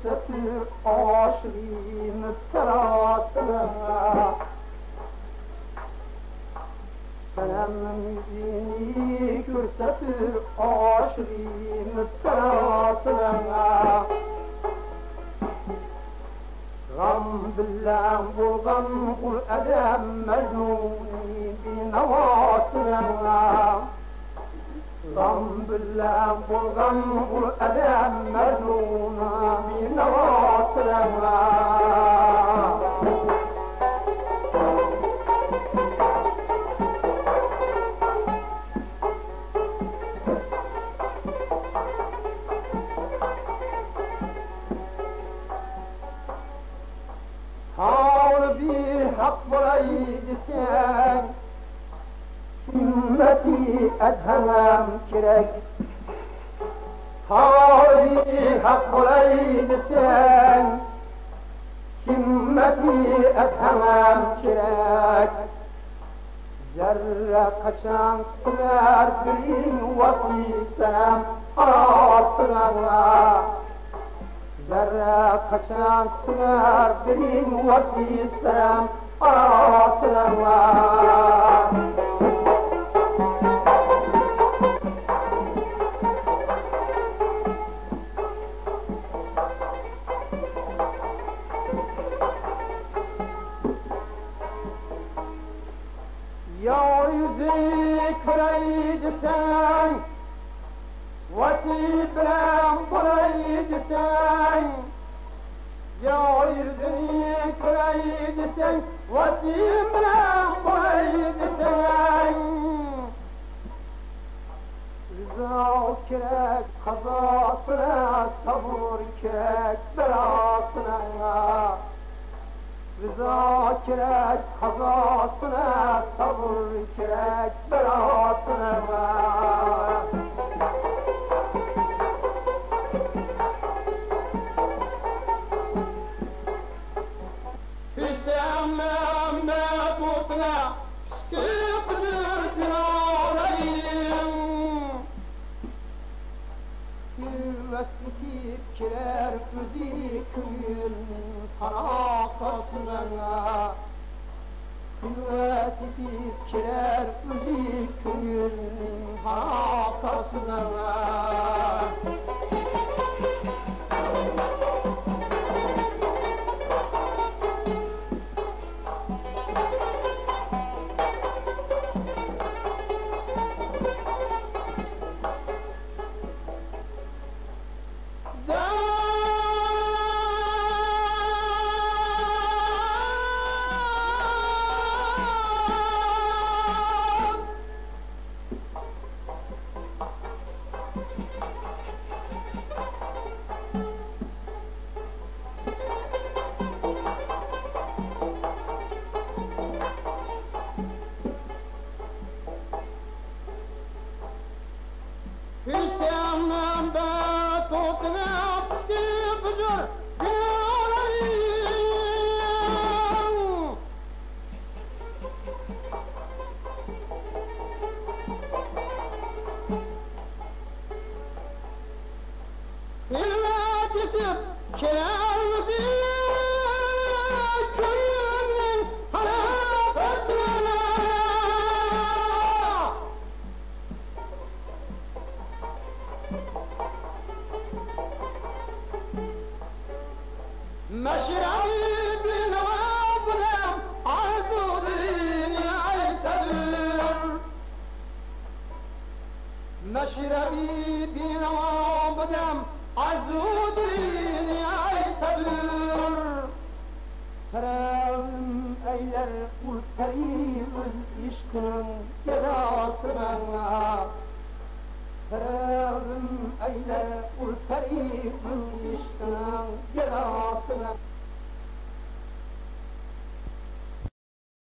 ستة وعشرين تراسة سلام من ديني كرسة وعشرين غم بالله وغم والأدم مجنون بنواصلنا غم بالله وغم وألم مجنونة من وصلها حاول بيه حق بريد السير Himmeti edhemem kirek. Bir hak bulaydı sen. Himmeti edhemem kirek. Zerre kaçan siler bir vasli senem arasına Zerre kaçan sığar birin vasli selam arasına Yar yüzü kıraydı sen Vasli bilen buraydı sen. Yar yüzünü kıraydı sen Vasli bilen buraydı sen. Rıza kerek kazasına Sabır kerek belasına Rıza kerek kazasına Sabır kerek belasına Hüseyin Mehmet'e Nossa, não. Mehmet مشربي بالعظم عذبي اعتذر مشربي بالعظم عذبي اعتذر Kararım eyler kurtarımız işkının cezasına Kararım eyler